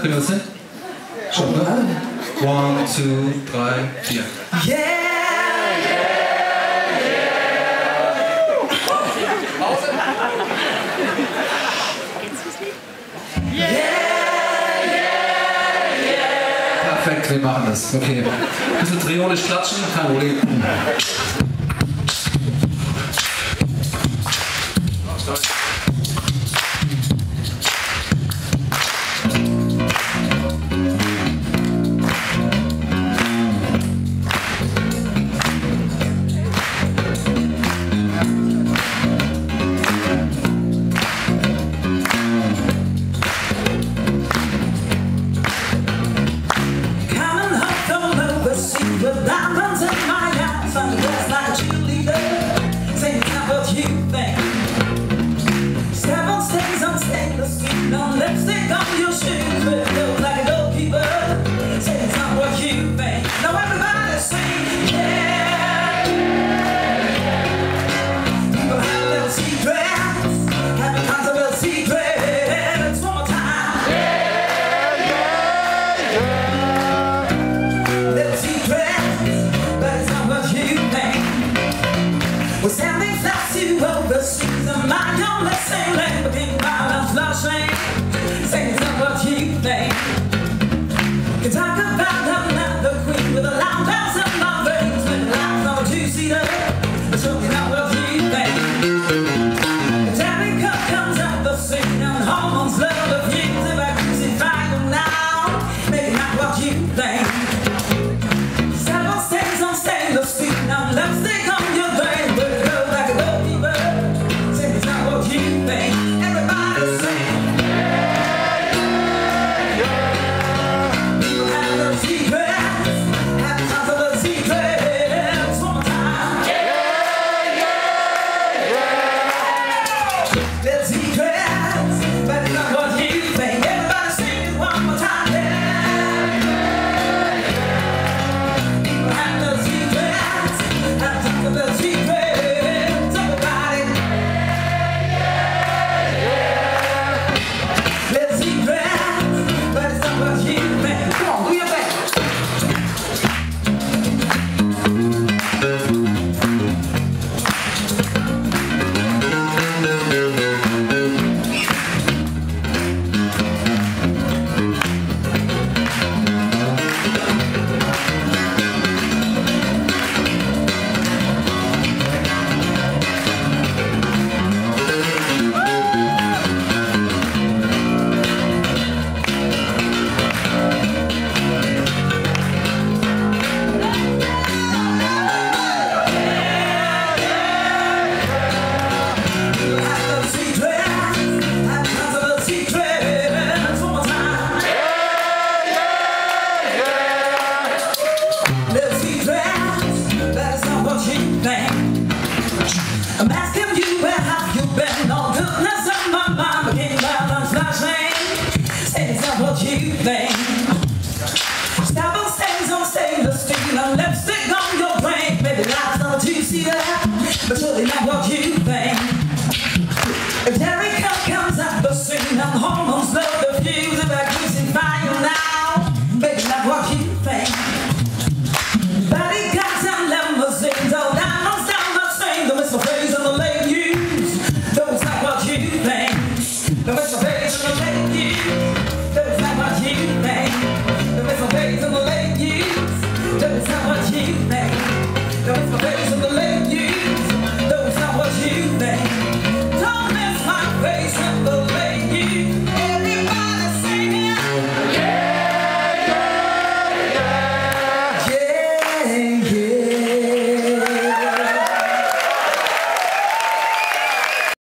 Können wir das hin? Schon, ne? One, two, drei, vier. Yeah! Yeah, yeah, yeah. Perfekt, wir machen das. Okay. Ein bisschen triolisch klatschen, kein Problem. Oh, sorry. see that? I'm asking you where have you been? All goodness on my mind what you think. Stains on stainless steel and lipstick on your. Maybe not see but surely not what you think. If comes at the scene and hormones low,